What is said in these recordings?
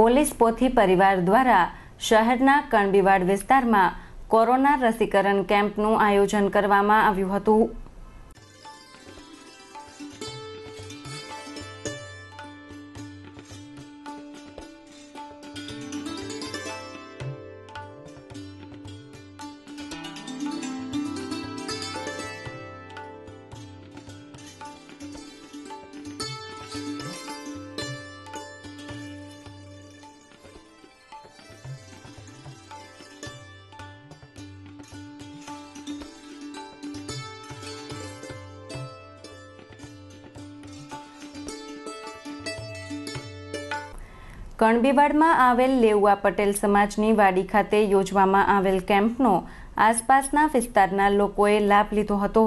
Police પોથી પરિવાર દ્વારા શહેરના કણબીવાડ વિસ્તારમાં કોરોના રસીકરણ કેમ્પનું આયોજન કરવામાં આવ્યું હતું. કણબીવાડમાં આવેલ લેઉવા પટેલ સમાજની વાડી ખાતે યોજવામાં આવેલ કેમ્પનો આસપાસના વિસ્તારના લોકોએ લાભ લીધો હતો.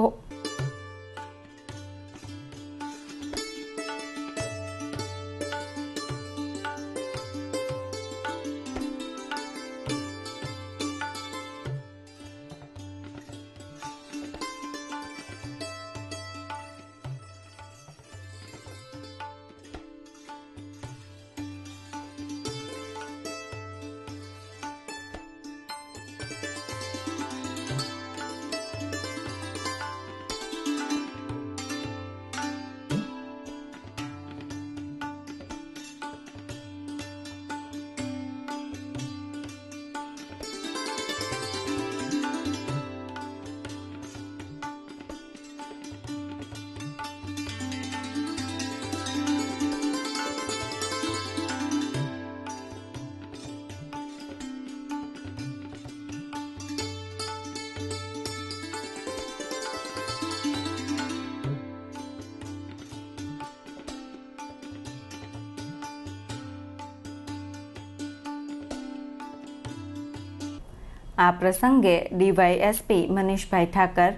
આ પ્રસંગે ડીવાયએસપી મનીષભાઈ ઠાકર,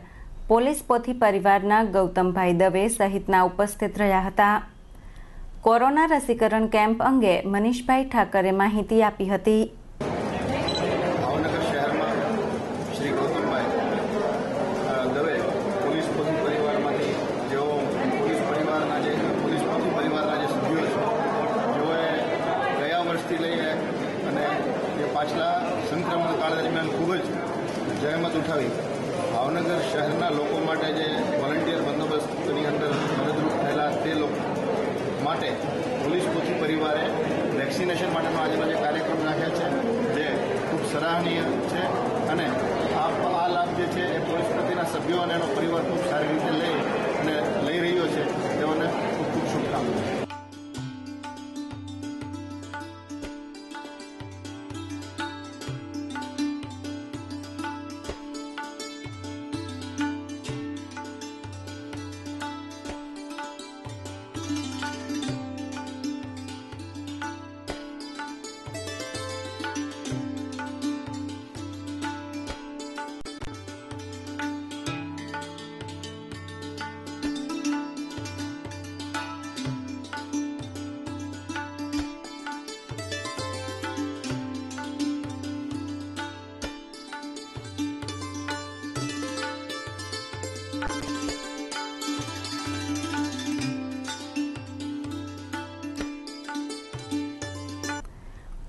પોલીસ પોથી પરિવારના ગૌતમભાઈ દવે સહિતના ઉપસ્થિત રહ્યા હતા. કોરોના રસીકરણ કેમ્પ અંગે મનીષભાઈ ઠાકરે માહિતી આપી હતી ભાવનગર શહેરમાં શ્રી ગૌતમભાઈ દવે પોલીસ પોથી પરિવારમાંથી જેઓ પોલીસ પરિવારના જે પોલીસ પોથી પરિવારના જે સભ્યો છે જેઓએ ગયા વર્ષથી લઈને અને જે પાછલા સંક્રમણ કાળ દરમિયાન ખૂબ જ જહેમત ઉઠાવી. ભાવનગર શહેરના લોકો માટે જે વોલન્ટિયર બંદોબસ્તની અંદર મદદરૂપ થયેલા તે લોકો માટે પોલીસ પોથી પરિવારે વેક્સિનેશન માટેનો આજનો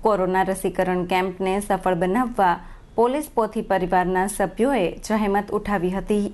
કોરોના રસીકરણ કેમ્પને સફળ બનાવવા પોલીસ પોથી પરિવારના સભ્યોએ જહેમત ઉઠાવી હતી.